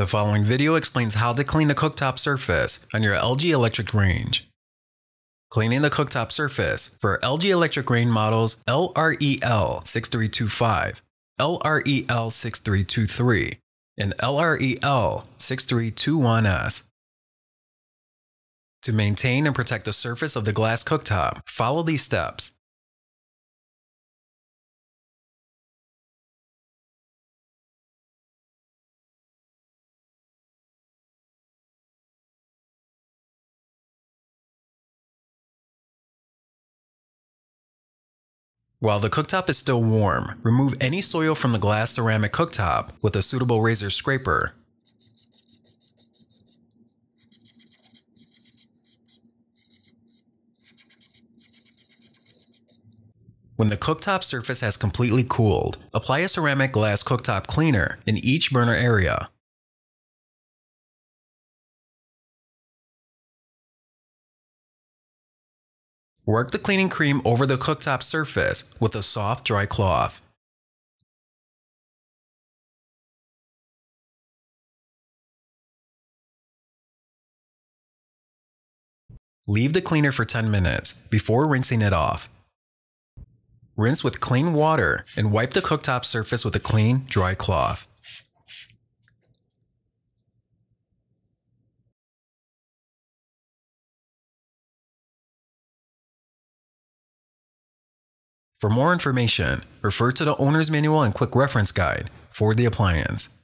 The following video explains how to clean the cooktop surface on your LG electric range. Cleaning the cooktop surface for LG electric range models LREL6325, LREL6323, and LREL6321S. To maintain and protect the surface of the glass cooktop, follow these steps. While the cooktop is still warm, remove any soil from the glass ceramic cooktop with a suitable razor scraper. When the cooktop surface has completely cooled, apply a ceramic glass cooktop cleaner in each burner area. Work the cleaning cream over the cooktop surface with a soft, dry cloth. Leave the cleaner for 10 minutes before rinsing it off. Rinse with clean water and wipe the cooktop surface with a clean, dry cloth. For more information, refer to the owner's manual and quick reference guide for the appliance.